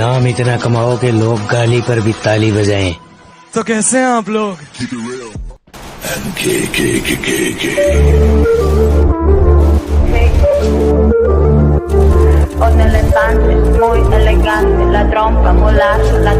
नाम इतना कमाओ कि लोग गाली पर भी ताली बजाएँ तो कैसे हैं आप लोग Con el estante muy elegante, la trompa molar, la